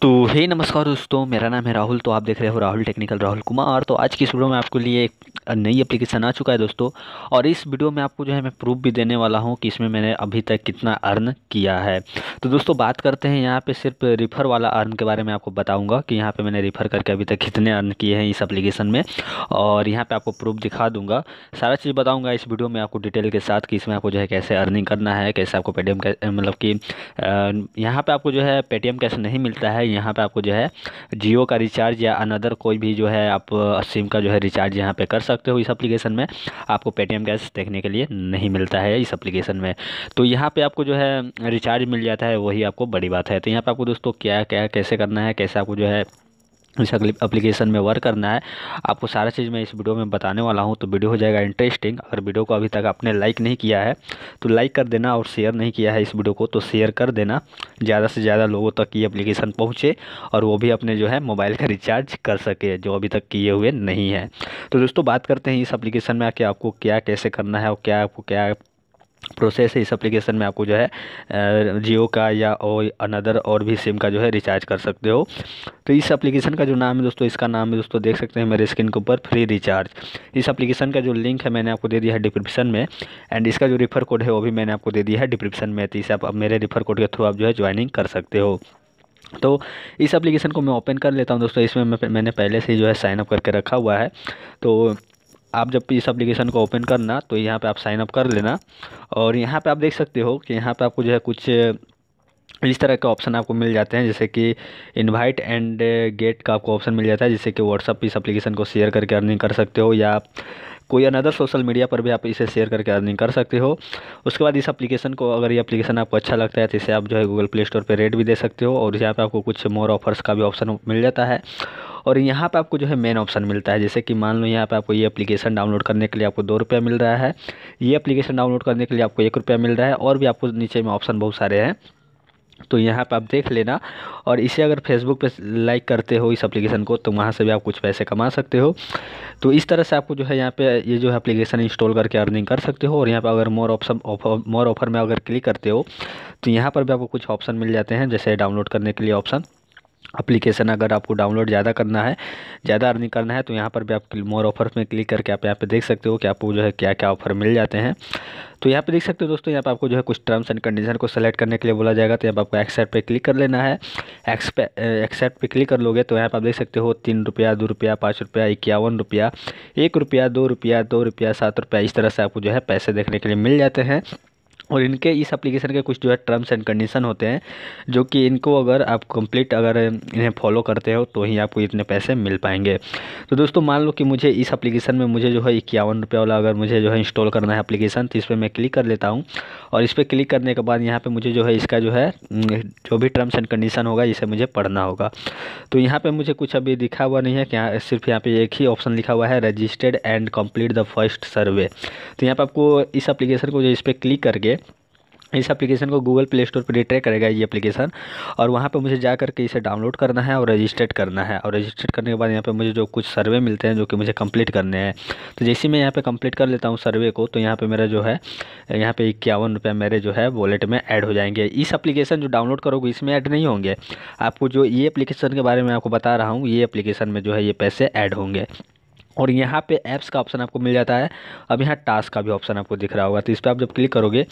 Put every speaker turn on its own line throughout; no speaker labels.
तो हे नमस्कार दोस्तों, मेरा नाम है राहुल तो आप देख रहे हो राहुल टेक्निकल, राहुल कुमार। तो आज की इस वीडियो में आपको लिए एक नई एप्लीकेशन आ चुका है दोस्तों। और इस वीडियो में आपको जो है, मैं प्रूफ भी देने वाला हूँ कि इसमें मैंने अभी तक कितना अर्न किया है। तो दोस्तों, बात करते हैं यहाँ पे सिर्फ़ रिफ़र वाला अर्न के बारे में आपको बताऊँगा कि यहाँ पर मैंने रिफ़र करके अभी तक कितने अर्न किए हैं इस एप्लीकेशन में। और यहाँ पर आपको प्रूफ दिखा दूँगा। सारा चीज़ बताऊँगा इस वीडियो में आपको डिटेल के साथ कि इसमें आपको जो है, कैसे अर्निंग करना है, कैसे आपको पेटीएम मतलब कि यहाँ पर आपको जो है पेटीएम कैसे नहीं मिलता है, यहाँ पर आपको जो है जियो का रिचार्ज या अनदर कोई भी जो है, आप सिम का जो है रिचार्ज यहाँ पे कर सकते हो इस एप्लीकेशन में। आपको पेटीएम कैश देखने के लिए नहीं मिलता है इस एप्लीकेशन में। तो यहाँ पर आपको जो है रिचार्ज मिल जाता है, वही आपको बड़ी बात है। तो यहाँ पर आपको दोस्तों क्या क्या, कैसे करना है, कैसे आपको जो है इस एप्लीकेशन में वर्क करना है। आपको सारा चीज़ मैं इस वीडियो में बताने वाला हूँ तो वीडियो हो जाएगा इंटरेस्टिंग अगर वीडियो को अभी तक आपने लाइक नहीं किया है तो लाइक कर देना और शेयर नहीं किया है इस वीडियो को तो शेयर कर देना। ज़्यादा से ज़्यादा लोगों तक ये एप्लीकेशन पहुँचे और वो भी अपने जो है मोबाइल का रिचार्ज कर सके, जो अभी तक किए हुए नहीं है। तो दोस्तों, बात करते हैं इस एप्लीकेशन में आके आपको क्या, कैसे करना है और क्या, आपको क्या प्रोसेस है इस एप्लीकेशन में आपको जो है जियो का या और अनदर और भी सिम का जो है रिचार्ज कर सकते हो। तो इस एप्लीकेशन का जो नाम है दोस्तों, इसका नाम है दोस्तों देख सकते हैं मेरे स्क्रीन के ऊपर फ्री रिचार्ज इस एप्लीकेशन का जो लिंक है मैंने आपको दे दिया है डिस्क्रिप्शन में एंड इसका जो रिफ़र कोड है वो भी मैंने आपको दे दिया है डिस्क्रिप्शन में। तो इसे आप मेरे रिफ़र कोड के थ्रू आप जो है ज्वाइनिंग कर सकते हो। तो इस एप्लीकेशन को मैं ओपन कर लेता हूँ दोस्तों, इसमें मैंने पहले से जो है साइनअप करके रखा हुआ है। तो आप जब इस एप्लीकेशन को ओपन करना तो यहाँ पे आप साइन अप कर लेना। और यहाँ पे आप देख सकते हो कि यहाँ पे आपको जो है कुछ इस तरह के ऑप्शन आपको मिल जाते हैं। जैसे कि इनवाइट एंड गेट का आपको ऑप्शन मिल जाता है, जिससे कि व्हाट्सअप इस एप्लीकेशन को शेयर करके अर्निंग कर सकते हो, या कोई अनदर सोशल मीडिया पर भी आप इसे शेयर करके अर्निंग कर सकते हो। उसके बाद इस एप्लीकेशन को, अगर ये एप्लीकेशन आपको अच्छा लगता है तो इसे आप जो है गूगल प्ले स्टोर पर रेट भी दे सकते हो, और यहाँ पे आपको कुछ मोर ऑफर्स का भी ऑप्शन मिल जाता है। और यहाँ पर आपको जो है मेन ऑप्शन मिलता है। जैसे कि मान लो यहाँ पर आपको ये एप्लीकेशन डाउनलोड करने के लिए आपको दो रुपया मिल रहा है। ये एप्लीकेशन डाउनलोड करने के लिए आपको एक रुपया मिल रहा है और भी आपको नीचे में ऑप्शन बहुत सारे हैं। तो यहाँ पे आप देख लेना और इसे अगर फेसबुक पे लाइक करते हो इस एप्लीकेशन को तो वहाँ से भी आप कुछ पैसे कमा सकते हो। तो इस तरह से आपको जो है यहाँ पे ये जो है एप्लीकेशन इंस्टॉल करके अर्निंग कर सकते हो और यहाँ पे अगर मोर ऑप्शन मोर ऑफ़र में अगर क्लिक करते हो तो यहाँ पर भी आपको कुछ ऑप्शन मिल जाते हैं, जैसे डाउनलोड करने के लिए ऑप्शन अप्लीकेशन अगर आपको डाउनलोड ज़्यादा करना है, ज़्यादा अर्निंग करना है तो यहाँ पर भी आप मोर ऑफ़र में क्लिक करके आप यहाँ पे देख सकते हो कि आपको जो है क्या क्या ऑफ़र मिल जाते हैं। तो यहाँ पे देख सकते हो दोस्तों, यहाँ पे आपको जो है कुछ टर्म्स एंड कंडीशन को सेलेक्ट करने के लिए बोला जाएगा तो यहाँ पर आपको एक्सेप्ट पे क्लिक कर लेना है। एक्सेप्ट पे क्लिक कर लोगे तो यहाँ पर आप देख सकते हो तीन रुपया, दो रुपया, पाँच रुपया, इक्यावन रुपया, एक रुपया, दो रुपया दो रुपया, सात रुपया, इस तरह से आपको जो है पैसे देखने के लिए मिल जाते हैं। और इनके इस एप्लीकेशन के कुछ जो है टर्म्स एंड कंडीशन होते हैं, जो कि इनको अगर आप कंप्लीट अगर इन्हें फॉलो करते हो तो ही आपको इतने पैसे मिल पाएँगे। तो दोस्तों, मान लो कि मुझे इस एप्लीकेशन में मुझे जो है इक्यावन रुपये वाला अगर मुझे जो है इंस्टॉल करना है एप्लीकेशन तो इस पर मैं क्लिक कर लेता हूँ। और इस पर क्लिक करने के बाद यहाँ पर मुझे जो है इसका जो है, जो भी टर्म्स एंड कंडीशन होगा, इसे मुझे पढ़ना होगा। तो यहाँ पर मुझे कुछ अभी दिखा हुआ नहीं है कि सिर्फ़ यहाँ पर एक ही ऑप्शन लिखा हुआ है registered and complete the first survey तो यहाँ पर आपको इस एप्लीकेशन को जो इस पर क्लिक करके इस एप्लीकेशन को गूगल प्ले स्टोर पर रिट्रेक करेगा ये एप्लीकेशन और वहाँ पे मुझे जा करके इसे डाउनलोड करना है और रजिस्टर्ड करना है। और रजिस्टर्ड करने के बाद यहाँ पे मुझे जो कुछ सर्वे मिलते हैं जो कि मुझे कंप्लीट करने हैं। तो जैसे मैं यहाँ पे कंप्लीट कर लेता हूँ सर्वे को तो यहाँ पे मेरा जो है, यहाँ पे इक्यावन रुपये मेरे जो है वॉलेट में ऐड हो जाएँगे। इस एप्लीकेशन जो डाउनलोड करोगे, इसमें ऐड नहीं होंगे। आपको जो ये एप्लीकेशन के बारे में आपको बता रहा हूँ, ये एप्लीकेशन में जो है ये पैसे ऐड होंगे। और यहाँ पे ऐप्स का ऑप्शन आपको मिल जाता है। अब यहाँ टास्क का भी ऑप्शन आपको दिख रहा होगा। तो इस पर आप जब क्लिक करोगे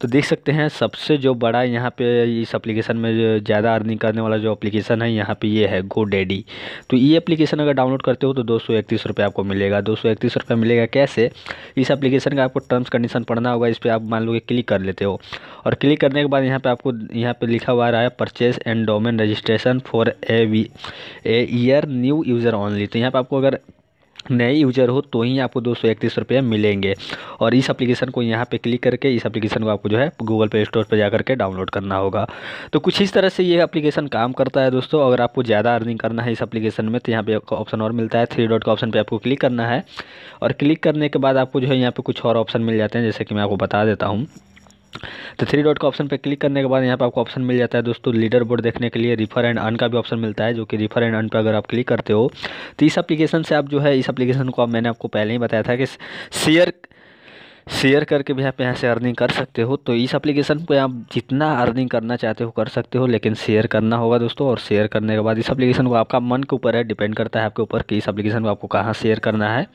तो देख सकते हैं सबसे जो बड़ा यहाँ पे इस एप्लीकेशन में ज़्यादा अर्निंग करने वाला जो एप्लीकेशन है, यहाँ पे ये है गो डैडी तो ये एप्लीकेशन अगर डाउनलोड करते हो तो दो सौ आपको मिलेगा। दो सौ मिलेगा कैसे? इस एप्लीकेशन का आपको टर्म्स कंडीशन पढ़ना होगा। इस पर आप मान लो कि क्लिक कर लेते हो। और क्लिक करने के बाद यहाँ पर आपको, यहाँ पर लिखा हुआ रहा है purchase and domain registration for a V a year new user only तो यहाँ पर आपको अगर नए यूज़र हो तो ही आपको दो सौ इकतीस रुपये मिलेंगे। और इस एप्लीकेशन को यहाँ पे क्लिक करके, इस एप्लीकेशन को आपको जो है गूगल प्ले स्टोर पर जा करके डाउनलोड करना होगा। तो कुछ इस तरह से ये एप्लीकेशन काम करता है दोस्तों। अगर आपको ज़्यादा अर्निंग करना है इस एप्लीकेशन में तो यहाँ पे ऑप्शन और मिलता है। थ्री डॉट का ऑप्शन पर आपको क्लिक करना है। और क्लिक करने के बाद आपको जो है यहाँ पर कुछ और ऑप्शन मिल जाते हैं, जैसे कि मैं आपको बता देता हूँ। तो थ्री डॉट का ऑप्शन पे क्लिक करने के बाद यहाँ पे आपको ऑप्शन मिल जाता है दोस्तों लीडर बोर्ड देखने के लिए रिफर एंड अन का भी ऑप्शन मिलता है, जो कि रिफर एंड अन पर अगर आप क्लिक करते हो तो इस एप्लीकेशन से आप जो है, इस एप्लीकेशन को आप, मैंने आपको पहले ही बताया था कि शेयर शेयर करके भी आप यहाँ से अर्निंग कर सकते हो तो इस एप्लीकेशन पे आप जितना अर्निंग करना चाहते हो कर सकते हो, लेकिन शेयर करना होगा दोस्तों, और शेयर करने के बाद इस एप्लीकेशन को आपका मन के ऊपर है डिपेंड करता है आपके ऊपर कि इस एप्लीकेशन को आपको कहाँ शेयर करना है।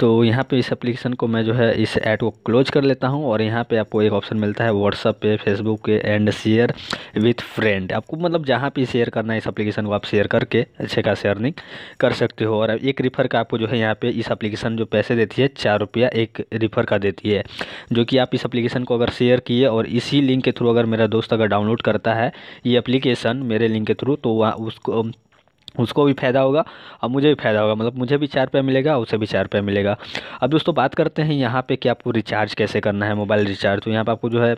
तो यहाँ पे इस एप्लीकेशन को मैं जो है इस ऐड को क्लोज कर लेता हूँ और यहाँ पे आपको एक ऑप्शन मिलता है व्हाट्सअप पे फेसबुक पे एंड शेयर विथ फ्रेंड आपको मतलब जहाँ पे शेयर करना है इस एप्लीकेशन को आप शेयर करके अच्छे खासे अर्निंग कर सकते हो। और एक रिफ़र का आपको जो है यहाँ पे इस एप्लीकेशन जो पैसे देती है, चार रुपया एक रिफ़र का देती है, जो कि आप इस एप्लीकेशन को अगर शेयर किए और इसी लिंक के थ्रू अगर मेरा दोस्त अगर डाउनलोड करता है ये एप्लीकेशन मेरे लिंक के थ्रू तो वहाँ उसको उसको भी फ़ायदा होगा और मुझे भी फ़ायदा होगा मतलब मुझे भी चार रुपये मिलेगा, उसे भी चार रुपये मिलेगा। अब दोस्तों बात करते हैं यहाँ पे कि आपको रिचार्ज कैसे करना है मोबाइल रिचार्ज तो यहाँ पे आपको जो है,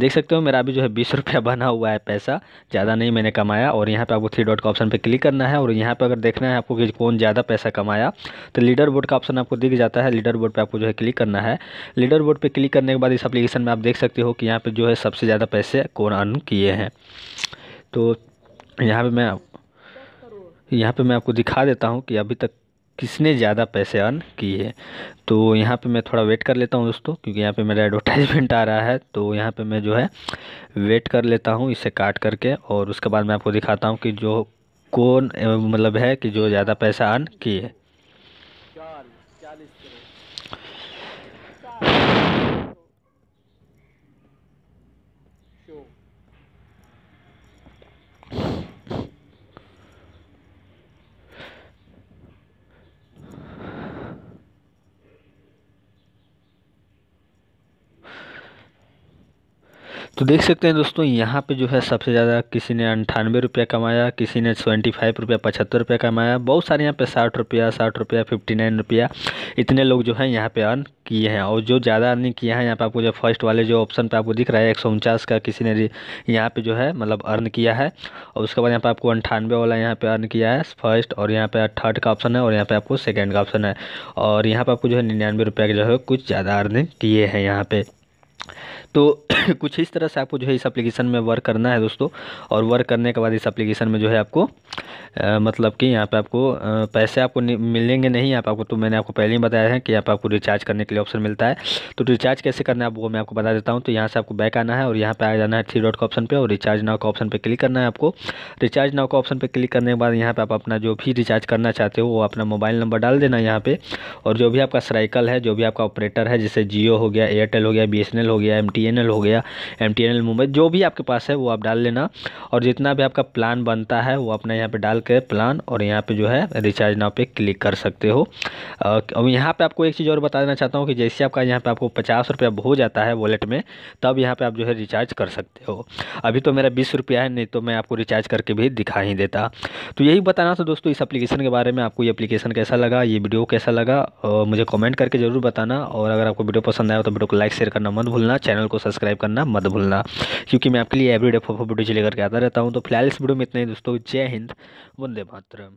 देख सकते हो मेरा अभी जो है बीस रुपया बना हुआ है पैसा, ज़्यादा नहीं मैंने कमाया और यहाँ पर आपको थ्री डॉट का ऑप्शन पर क्लिक करना है और यहाँ पर अगर देखना है आपको कि कौन ज़्यादा पैसा कमाया तो लीडर बोर्ड का ऑप्शन आपको दिख जाता है लीडर बोर्ड पर आपको जो है क्लिक करना है। लीडर बोर्ड पर क्लिक करने के बाद इस एप्लीकेशन में आप देख सकते हो कि यहाँ पर जो है सबसे ज़्यादा पैसे कौन अर्न किए हैं। तो यहाँ पर मैं यहाँ पे मैं आपको दिखा देता हूँ कि अभी तक किसने ज़्यादा पैसे अर्न किए। तो यहाँ पे मैं थोड़ा वेट कर लेता हूँ दोस्तों, क्योंकि यहाँ पे मेरा एडवर्टाइजमेंट आ रहा है। तो यहाँ पे मैं जो है, वेट कर लेता हूँ, इसे काट करके, और उसके बाद मैं आपको दिखाता हूँ कि जो कौन मतलब है कि जो ज़्यादा पैसा अर्न किए। तो देख सकते हैं दोस्तों यहाँ पे जो है सबसे ज़्यादा किसी ने अंठानवे रुपया कमाया किसी ने ट्वेंटी फाइव रुपया पचहत्तर रुपया कमाया बहुत सारे यहाँ पे साठ रुपया साठ रुपया फिफ्टी नाइन रुपया इतने लोग जो है यहाँ पे अर्न किए हैं और जो ज़्यादा अर्निंग किया है यहाँ पे आपको जो फ़र्स्ट वाले जो ऑप्शन पे आपको दिख रहा है एक सौ उनचास का किसी ने यहाँ पे जो है मतलब अर्न किया है और उसके बाद यहाँ पे आपको अंठानवे वाला यहाँ पे अर्न किया है फ़र्स्ट और यहाँ पे थर्ड का ऑप्शन है और यहाँ पे आपको सेकेंड का ऑप्शन है और यहाँ पे आपको जो है निन्यानवे रुपया जो है कुछ ज़्यादा अर्निंग किए हैं यहाँ पे तो कुछ इस तरह से आपको जो है इस एप्लीकेशन में वर्क करना है दोस्तों और वर्क करने के बाद इस एप्लीकेशन में जो है आपको आ, मतलब कि यहाँ पे आपको पैसे आपको मिलेंगे नहीं यहाँ पे आपको तो मैंने आपको पहले ही बताया है कि यहाँ पे आपको रिचार्ज करने के लिए ऑप्शन मिलता है। तो रिचार्ज कैसे करना है आप वो मैं आपको बता देता हूँ। तो यहाँ से आपको बैक आना है और यहाँ पे आ जाना है थ्री डॉट का ऑप्शन पर और रिचार्ज नाव का ऑप्शन पर क्लिक करना है आपको। रिचार्ज नाव का ऑप्शन पर क्लिक करने के बाद यहाँ पर आप अपना जो भी रिचार्ज करना चाहते हो वो अपना मोबाइल नंबर डाल देना यहाँ पर और जो भी आपका सराइकल है जो भी आपका ऑपरेटर है जैसे जियो हो गया एयरटेल हो गया बी हो गया MTNL हो गया एम मुंबई जो भी आपके पास है वो आप डाल लेना। और जितना भी आपका प्लान बनता है वो अपना यहाँ पे डाल के प्लान और यहाँ पे जो है रिचार्ज नाव पे क्लिक कर सकते हो। और यहाँ पे आपको एक चीज़ और बता देना चाहता हूँ कि जैसे आपका यहाँ पे आपको पचास रुपया हो जाता है वॉलेट में, तब यहाँ पे आप जो है रिचार्ज कर सकते हो। अभी तो मेरा बीस रुपया है, नहीं तो मैं आपको रिचार्ज करके भी दिखा ही देता। तो यही बताना था दोस्तों इस एप्लीकेशन के बारे में, आपको ये एप्लीकेशन कैसा लगा, ये वीडियो कैसा लगा और मुझे कमेंट करके ज़रूर बताना और अगर आपको वीडियो पसंद आया तो वीडियो को लाइक शेयर करना मत भूलना चैनल को सब्सक्राइब करना मत भूलना। क्योंकि मैं आपके लिए एवरीडे फ़ोटो वीडियो लेकर के आता रहता हूँ। तो फ़िलहाल इस वीडियो में इतना ही दोस्तों, जय हिंद। वंदे मातरम।